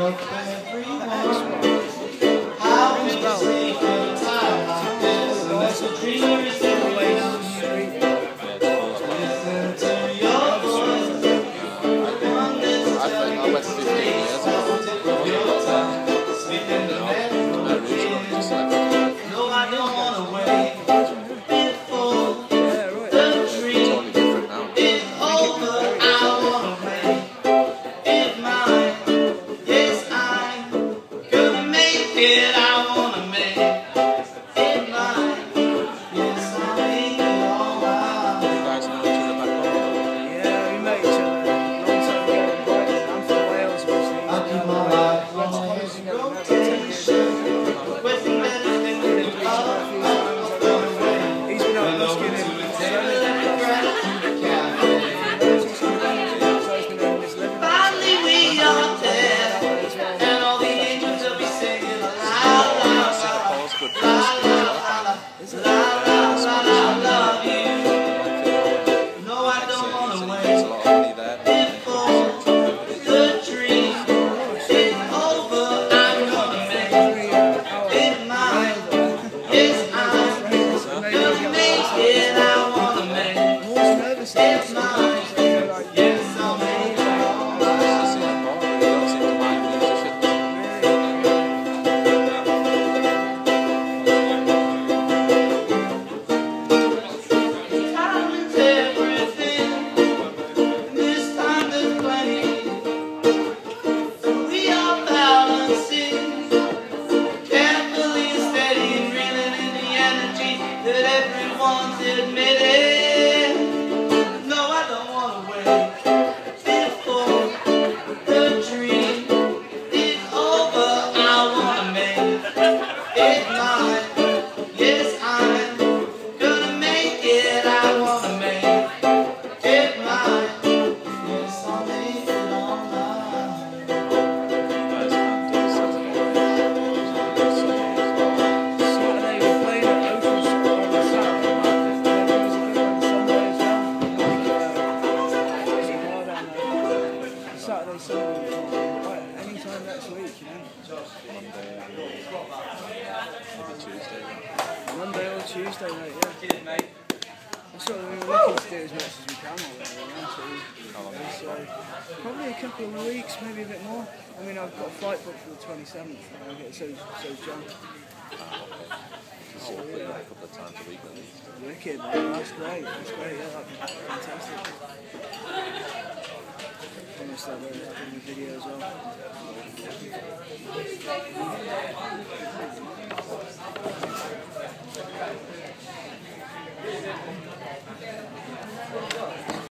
Senhor. I love you. No, I don't want to wait. मेरे Anytime next week, you know. Monday or Tuesday. Monday or Tuesday, mate, yeah. That's what we're looking to do as much as we can already, so, so probably a couple of weeks, maybe a bit more. I mean, I've got a flight booked for the 27th, get so, so John. So, yeah. a couple of times a week at least. Wicked, man. That's great. That's great. Yeah, that'd be fantastic finish that video